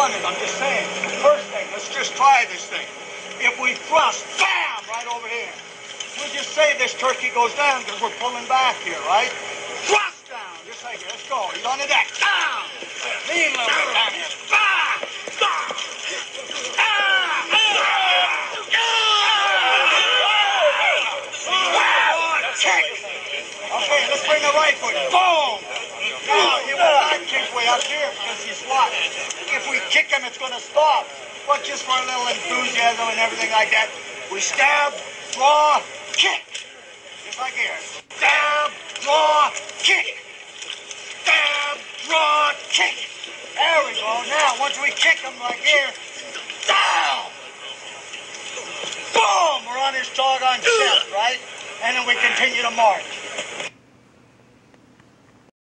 want it. I'm just saying. First thing, let's just try this thing. If we thrust, bam, right over here. We'll just say this turkey goes down because we're pulling back here, right? Thrust down, just like Let's go. He's on the deck. Down. Lean a little bit. Boom! Now, he will not kick way up here because he's locked. If we kick him, it's going to stop. But just for a little enthusiasm and everything like that, we stab, draw, kick. Just like here. Stab, draw, kick. Stab, draw, kick. There we go. Now, once we kick him like here, down. Boom! We're on his doggone chest, right? And then we continue to march.